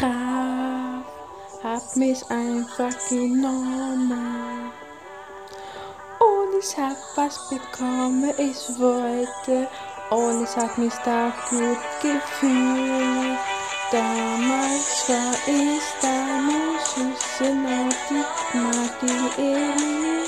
Kraft, hab mich einfach genommen. Und ich hab was bekommen, ich wollte. Und ich hab mich da gut gefühlt. Damals war ich deine Schüsse auf die Magie eben.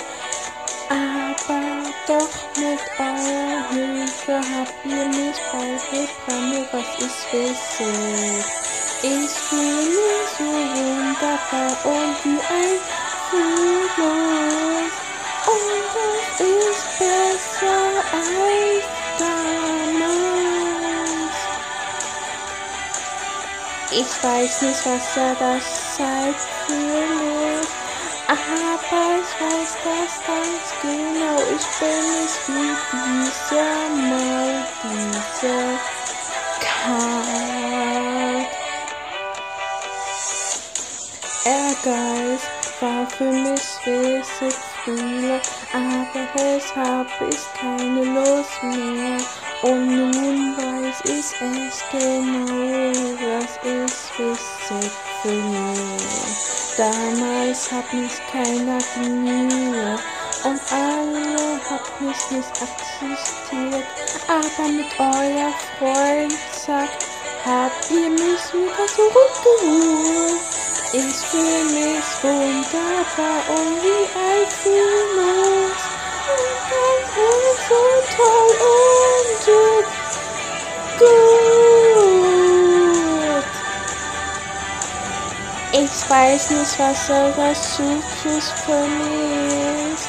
Aber doch mit eurer Hilfe habt ihr mich beigebracht, was ich wisse. Ich fühle mich so wunderbar und wie ein Vogel. Und das ist besser als damals. Ich weiß nicht, was er das Zeit mich. Aber ich weiß das ganz genau. Ich bin nicht wie dieser Mal, dieser Kat. Ehrgeiz war für mich wesentlich früher, aber jetzt hab ich keine Lust mehr. Und nun weiß ich echt genau, was ist wichtig für mich. Damals hat mich keiner geliebt und alle hat mich nicht akzeptiert, aber mit eurer Freundschaft habt ihr mich wieder zurückgeholt. Ich fühle mich wunderbar und wie ein Phönix. Und das ist so toll und so gut. Ich weiß nicht, was so das Zuschluss für mich ist.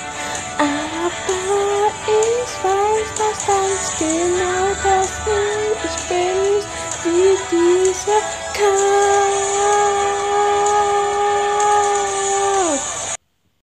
Aber ich weiß das ganz genau, dass ich bin nicht wie dieser Kampf.